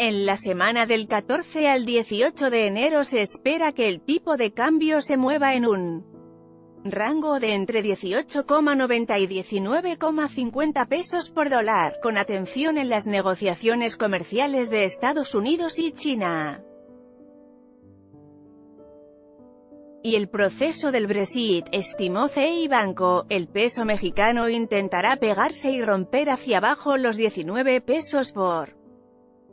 En la semana del 14 al 18 de enero se espera que el tipo de cambio se mueva en un rango de entre 18,90 y 19,50 pesos por dólar, con atención en las negociaciones comerciales de Estados Unidos y China. y el proceso del Brexit, estimó CI Banco, el peso mexicano intentará pegarse y romper hacia abajo los 19 pesos por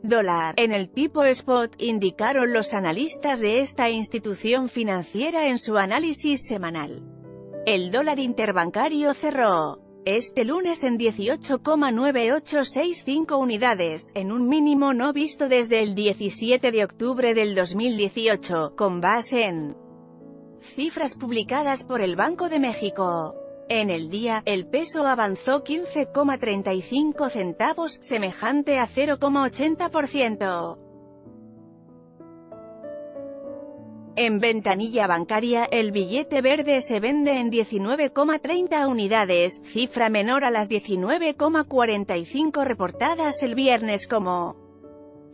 dólar. En el tipo spot, indicaron los analistas de esta institución financiera en su análisis semanal. El dólar interbancario cerró este lunes en 18,9865 unidades, en un mínimo no visto desde el 17 de octubre del 2018, con base en cifras publicadas por el Banco de México. En el día, el peso avanzó 15,35 centavos, semejante a 0,80%. En ventanilla bancaria, el billete verde se vende en 19,30 unidades, cifra menor a las 19,45 reportadas el viernes como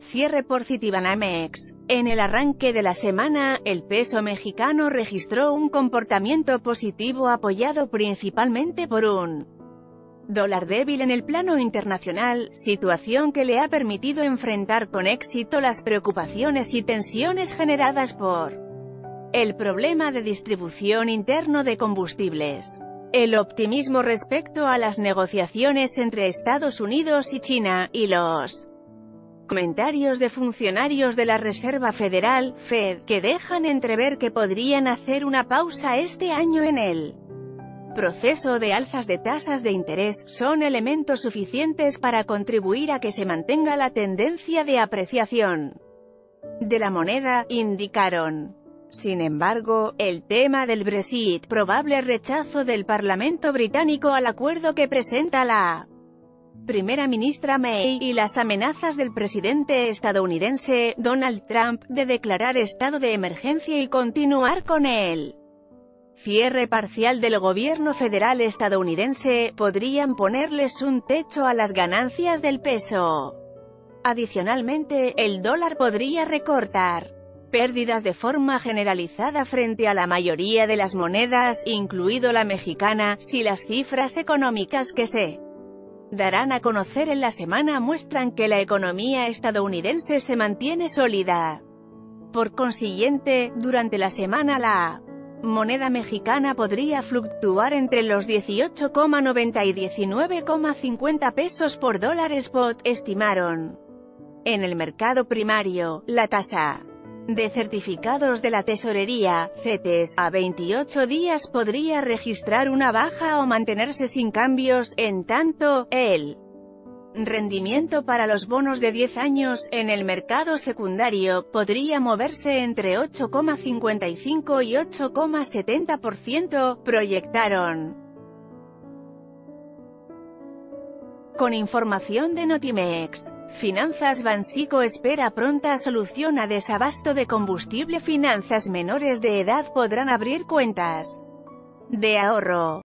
Cierre por Citibanamex. En el arranque de la semana, el peso mexicano registró un comportamiento positivo apoyado principalmente por un dólar débil en el plano internacional, situación que le ha permitido enfrentar con éxito las preocupaciones y tensiones generadas por el problema de distribución interno de combustibles. El optimismo respecto a las negociaciones entre Estados Unidos y China, y los comentarios de funcionarios de la Reserva Federal, Fed, que dejan entrever que podrían hacer una pausa este año en el proceso de alzas de tasas de interés, son elementos suficientes para contribuir a que se mantenga la tendencia de apreciación de la moneda, indicaron. Sin embargo, el tema del Brexit, probable rechazo del Parlamento británico al acuerdo que presenta la primera ministra May, y las amenazas del presidente estadounidense, Donald Trump, de declarar estado de emergencia y continuar con él. Cierre parcial del gobierno federal estadounidense, podrían ponerles un techo a las ganancias del peso. Adicionalmente, el dólar podría recortar pérdidas de forma generalizada frente a la mayoría de las monedas, incluido la mexicana, si las cifras económicas que se darán a conocer en la semana muestran que la economía estadounidense se mantiene sólida. Por consiguiente, durante la semana la moneda mexicana podría fluctuar entre los 18,90 y 19,50 pesos por dólar spot, estimaron. En el mercado primario, la tasa de certificados de la tesorería, CETES, a 28 días podría registrar una baja o mantenerse sin cambios, en tanto, el rendimiento para los bonos de 10 años, en el mercado secundario, podría moverse entre 8,55 y 8,70%, proyectaron. Con información de Notimex. Finanzas Bansico espera pronta solución a desabasto de combustible Finanzas menores de edad podrán abrir cuentas de ahorro.